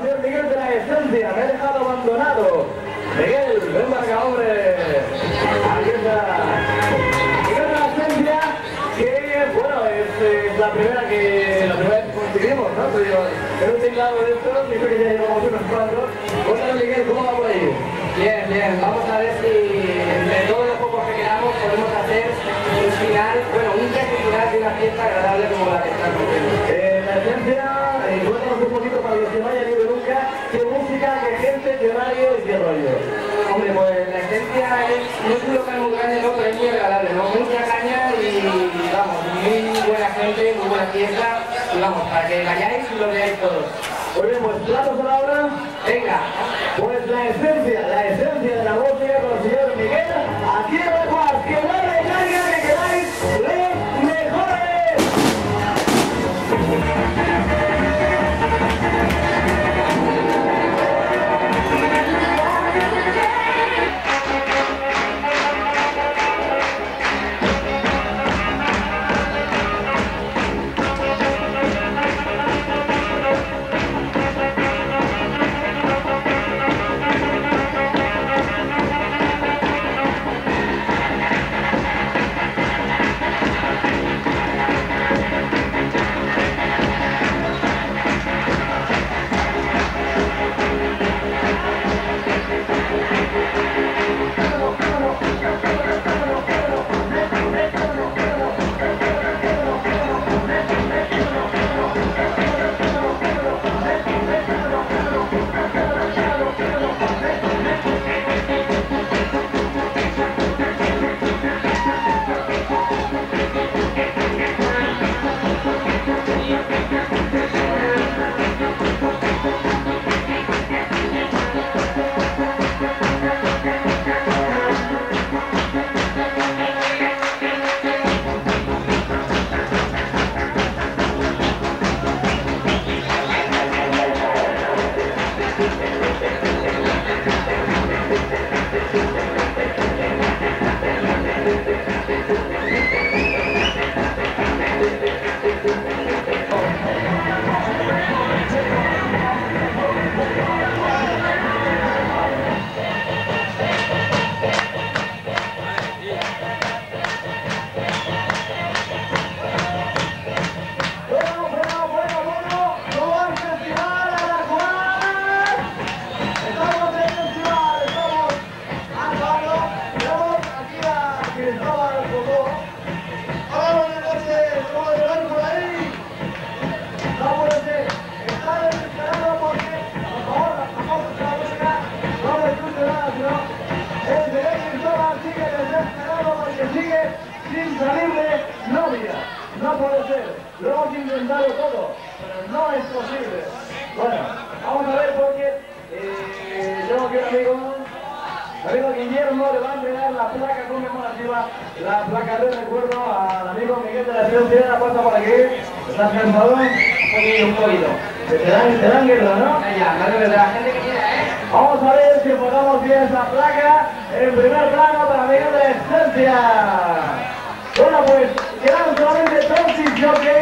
Miguel de la Esencia, me ha dejado abandonado. Miguel, ven para acá, hombre. Miguel de la Esencia, que bueno, es, la primera que la primera vez que conseguimos, ¿no? Pero en un teclado de estos, yo creo que ya llevamos unos cuantos. Bueno, Miguel, ¿cómo va por ahí? Bien, bien, vamos a ver si entre todos los pocos que quedamos podemos hacer un final, bueno, un final de una fiesta agradable como la que estamos viendo. Música, qué gente, qué horario y qué rollo. Hombre, pues la esencia es, no es un local muy grande, no, pero es muy agradable, ¿no? Mucha caña y, vamos, muy buena gente, muy buena fiesta, y vamos, para que vayáis y lo veáis todos. Bien, pues platos a la hora. Venga, Pues la esencia, todo, pero no es posible. Bueno, vamos a ver porque eh, tengo aquí un amigo, mi amigo Guillermo le va a entregar la placa conmemorativa, la placa de recuerdo al amigo Miguel de la Ciudad Ciudad, pasa por aquí, ¿estás cansado? un un poquito. Te dan, te dan guerra, ¿no? La que ¿eh? Vamos a ver si enfocamos bien esa placa en primer plano para Miguel de la Esencia. Bueno, pues quedan solamente dos disc jockeys